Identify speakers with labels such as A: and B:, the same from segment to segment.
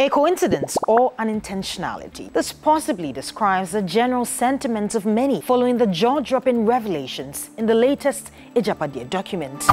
A: A coincidence or an intentionality? This possibly describes the general sentiments of many following the jaw-dropping revelations in the latest Agyapadie document.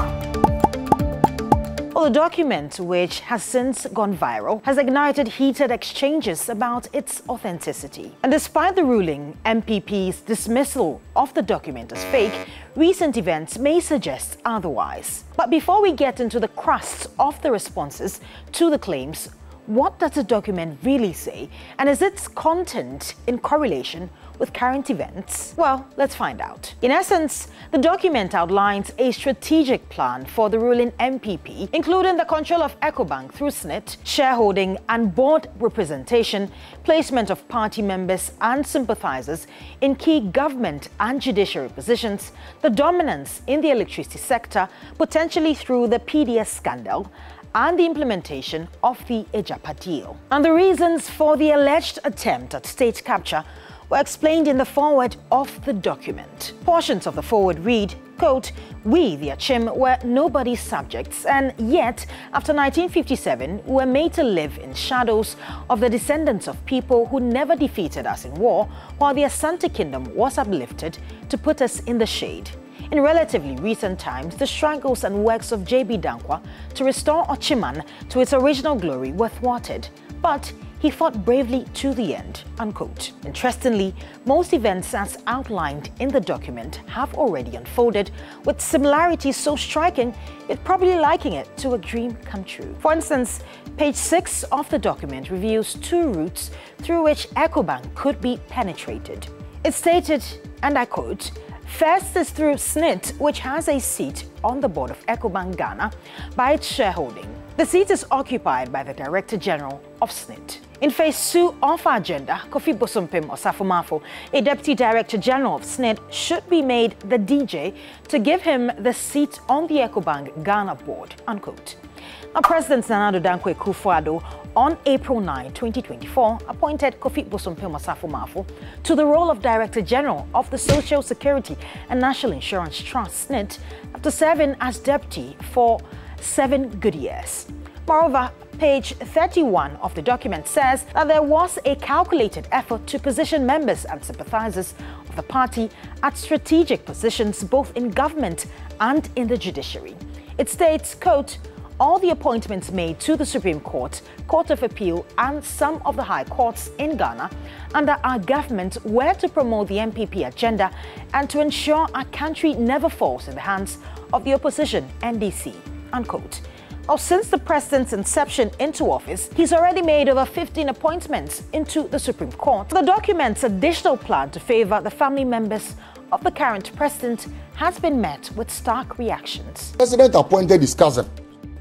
A: Well, the document, which has since gone viral, has ignited heated exchanges about its authenticity. And despite the ruling NPP's dismissal of the document as fake, recent events may suggest otherwise. But before we get into the crust of the responses to the claims, what does the document really say, and is its content in correlation with current events? Well, let's find out. In essence, the document outlines a strategic plan for the ruling NPP, including the control of Ecobank through SSNIT, shareholding and board representation, placement of party members and sympathizers in key government and judiciary positions, the dominance in the electricity sector, potentially through the PDS scandal, and the implementation of the Agyapa deal. And the reasons for the alleged attempt at state capture were explained in the foreword of the document. Portions of the foreword read, quote, We, the Akyem, were nobody's subjects, and yet, after 1957, we were made to live in shadows of the descendants of people who never defeated us in war, while the Asante Kingdom was uplifted to put us in the shade. In relatively recent times, the struggles and works of J.B. Danquah to restore Okyeman to its original glory were thwarted, but he fought bravely to the end, unquote. Interestingly, most events as outlined in the document have already unfolded, with similarities so striking you'd probably liking it to a dream come true. For instance, page 6 of the document reveals two routes through which EcoBank could be penetrated. It stated, and I quote, First is through SSNIT, which has a seat on the board of EcoBank Ghana by its shareholding. The seat is occupied by the Director General of SSNIT. In phase two of our agenda, Kofi Bosompem Osafo-Maafo, a Deputy Director General of SSNIT, should be made the DJ to give him the seat on the EcoBank Ghana board, unquote. Now, President Nana Addo Dankwa Akufo-Addo on April 9, 2024, appointed Kofi Bosompem Osafo-Maafo to the role of Director General of the Social Security and National Insurance Trust, SSNIT, after serving as deputy for seven good years. Moreover, page 31 of the document says that there was a calculated effort to position members and sympathizers of the party at strategic positions both in government and in the judiciary. It states, quote, all the appointments made to the Supreme Court, Court of Appeal, and some of the high courts in Ghana under our government were to promote the NPP agenda and to ensure our country never falls in the hands of the opposition, NDC. Unquote. Now, since the president's inception into office, he's already made over 15 appointments into the Supreme Court. The document's additional plan to favor the family members of the current president has been met with stark reactions.
B: The president appointed his cousin,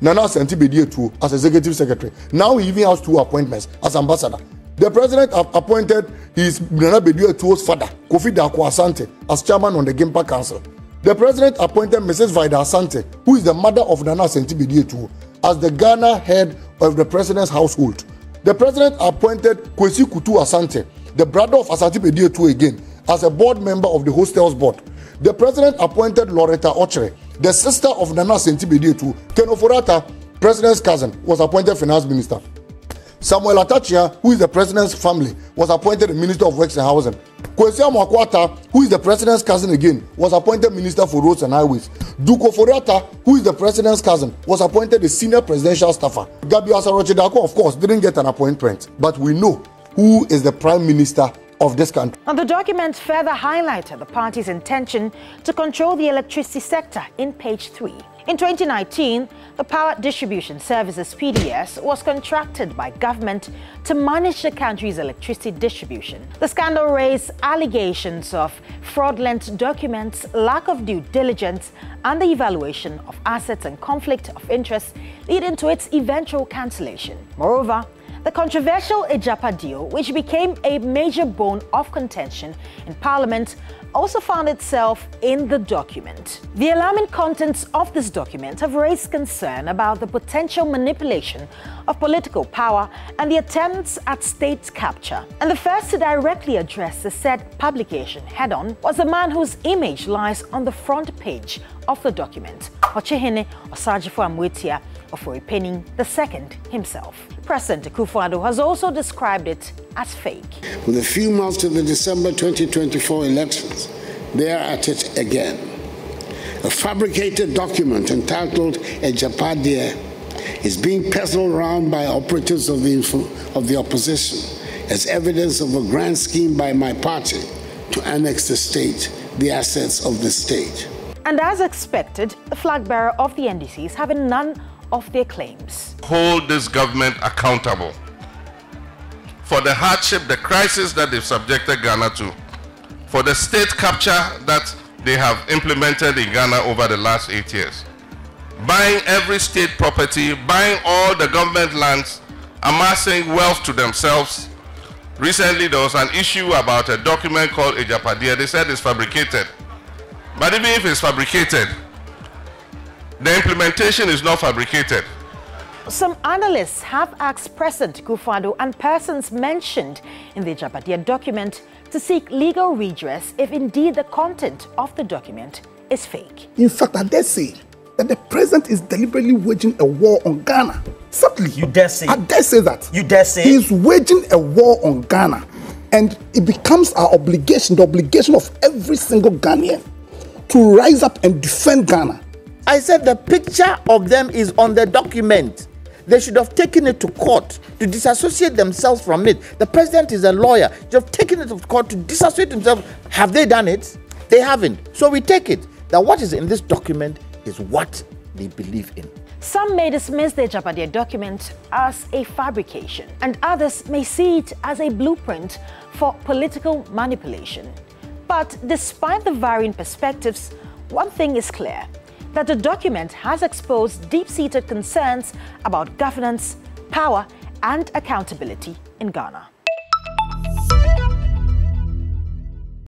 B: Nana Asante Bediatuo, as executive secretary. Now he even has two appointments as ambassador. The president appointed his Nana Bediatuo's father, Kofi Danquah Asante, as chairman on the Gimpa Council. The president appointed Mrs. Vida Asante, who is the mother of Nana Asante Bediatuo, as the Ghana head of the president's household. The president appointed Kwesi Kutu Asante, the brother of Asante Bediatuo again, as a board member of the hostels board. The president appointed Loretta Ochere, the sister of Nana Asante Bediatuo. Ken Ofori-Atta, president's cousin, was appointed finance minister. Samuel Atachia, who is the president's family, was appointed Minister of Works and Housing. Kwesi Amoako-Atta, who is the president's cousin again, was appointed Minister for Roads and Highways. Duke Ofori-Atta, who is the president's cousin, was appointed the senior presidential staffer. Gabi Asaroche Darko, of course, didn't get an appointment, but we know who is the prime minister of this country.
A: And the document further highlighted the party's intention to control the electricity sector in page 3. In 2019, the Power Distribution Services PDS was contracted by government to manage the country's electricity distribution. The scandal raised allegations of fraudulent documents, lack of due diligence, and the evaluation of assets and conflict of interest, leading to its eventual cancellation. Moreover, the controversial Agyapa deal, which became a major bone of contention in Parliament, also found itself in the document. The alarming contents of this document have raised concern about the potential manipulation of political power and the attempts at state capture. And the first to directly address the said publication head-on was the man whose image lies on the front page of the document, Okyenhene Osagyefo Amoatia, penning the second himself. President Akufo-Addo has also described it as fake.
C: With a few months to the December 2024 elections, they are at it again. A fabricated document entitled Agyapadie is being peddled around by operatives of the, of the opposition as evidence of a grand scheme by my party to annex the state, the assets of the state.
A: And as expected, the flag bearer of the NDC is having none of their claims.
D: Hold this government accountable for the hardship, the crisis that they've subjected Ghana to, for the state capture that they have implemented in Ghana over the last eight years. Buying every state property, buying all the government lands, amassing wealth to themselves. Recently, there was an issue about a document called Agyapadeɛ. They said it's fabricated. But even if it's fabricated, the implementation is not fabricated.
A: Some analysts have asked President Akufo-Addo and persons mentioned in the Agyapadeɛ document to seek legal redress if indeed the content of the document is fake.
E: In fact, I dare say that the president is deliberately waging a war on Ghana. Certainly.
F: You dare say.
E: I dare say that.
F: You dare say.
E: He is waging a war on Ghana. And it becomes our obligation, the obligation of every single Ghanaian, to rise up and defend Ghana.
G: I said the picture of them is on the document. They should have taken it to court to disassociate themselves from it. The president is a lawyer. They have taken it to court to disassociate themselves. Have they done it? They haven't. So we take it that what is in this document is what they believe in.
A: Some may dismiss the Agyapadeɛ document as a fabrication, and others may see it as a blueprint for political manipulation. But despite the varying perspectives, one thing is clear that the document has exposed deep seated concerns about governance, power, and accountability in Ghana.